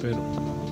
Pero. O, izvrstan.